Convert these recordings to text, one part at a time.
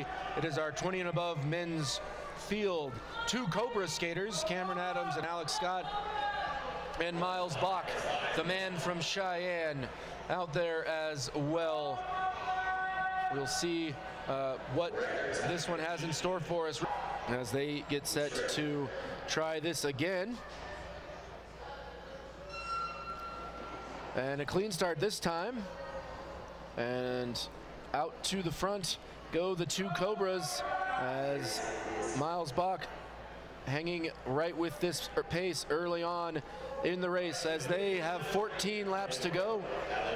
It is our 20 and above men's field. Two Cobra skaters, Cameron Adams and Alex Scott, and Miles Bach, the man from Cheyenne, out there as well. We'll see uh, what this one has in store for us as they get set to try this again. And a clean start this time. And out to the front go the two Cobras as Miles Bach hanging right with this pace early on in the race as they have 14 laps to go.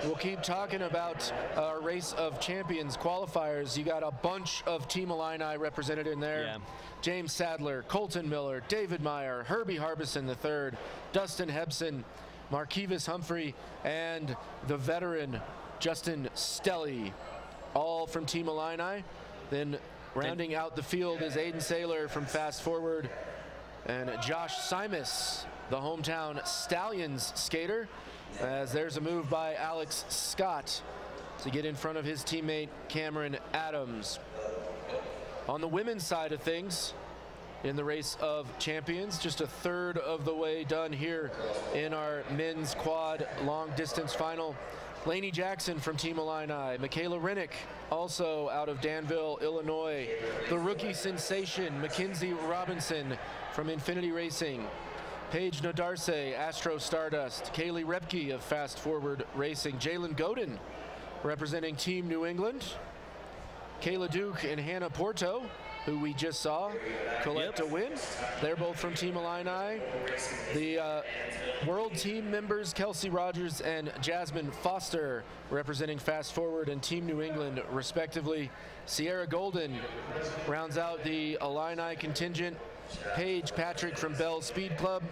We'll keep talking about our race of champions qualifiers. You got a bunch of Team Illini represented in there. Yeah. James Sadler, Colton Miller, David Meyer, Herbie Harbison III, Dustin Hebson, Marquivas Humphrey, and the veteran Justin Stelly, all from Team Illini. Then rounding out the field is Aiden Saylor from Fast Forward and Josh Simus, the hometown Stallions skater, as there's a move by Alex Scott to get in front of his teammate Cameron Adams. On the women's side of things, in the race of champions, just a third of the way done here in our men's quad long distance final. Lainey Jackson from Team Illini, Michaela Rennick, also out of Danville, Illinois. The rookie sensation, Mackenzie Robinson from Infinity Racing. Paige Nodarse, Astro Stardust. Kaylee Repke of Fast Forward Racing. Jalen Godin representing Team New England. Kayla Duke and Hannah Porto, who we just saw collect Yep. a win. They're both from Team Illini. The uh, world team members, Kelsey Rogers and Jasmine Foster, representing Fast Forward and Team New England, respectively. Sierra Golden rounds out the Illini contingent. Paige Patrick from Bell Speed Club.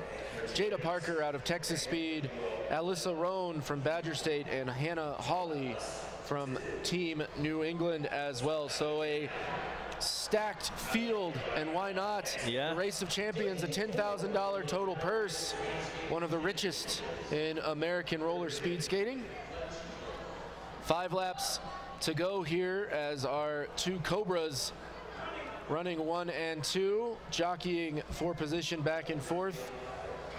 Jada Parker out of Texas Speed. Alyssa Roan from Badger State and Hannah Hawley from Team New England as well. So a stacked field, and why not? Yeah. The Race of Champions, a $10,000 total purse, one of the richest in American roller speed skating. Five laps to go here as our two Cobras running one and two, jockeying for position back and forth.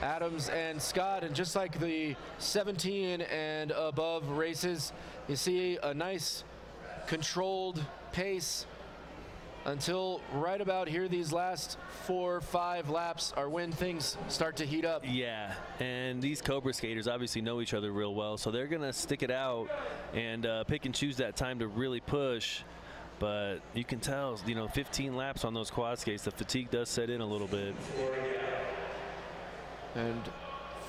Adams and Scott, and just like the 17 and above races, you see a nice controlled pace until right about here these last four five laps are when things start to heat up Yeah, and these Cobra skaters obviously know each other real well, so they're gonna stick it out and uh, pick and choose that time to really push. But you can tell, you know, 15 laps on those quad skates, the fatigue does set in a little bit. And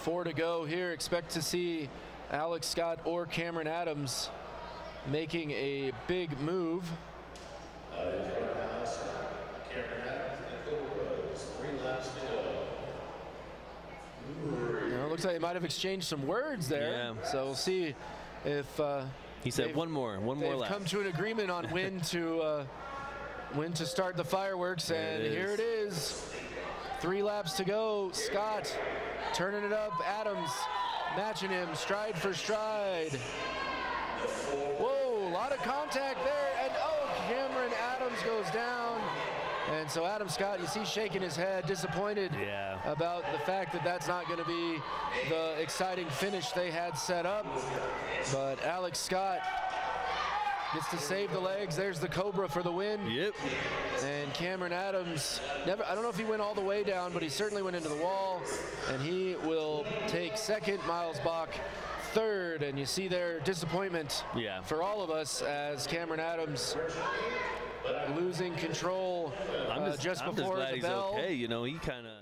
four to go here expect to see alex scott or cameron adams making a big move You know, it looks like they might have exchanged some words there. Yeah. So we'll see if uh, He said one more, one more they've lap. come to an agreement on when to uh, when to start the fireworks, There and it here it is. Three laps to go. Scott turning it up. Adams matching him stride for stride. Whoa, a lot of contact there, and oh, Cameron Adams goes down. And so Adam Scott, you see shaking his head, disappointed Yeah. about the fact that that's not going to be the exciting finish they had set up. But Alex Scott gets to save the legs. There's the Cobra for the win. Yep. And Cameron Adams, never, I don't know if he went all the way down, but he certainly went into the wall. And he will take second, Miles Bach third. And you see their disappointment Yeah. for all of us as Cameron Adams losing control I'm uh, just, just I'm just before glad the he's bell. okay. You know, he kind of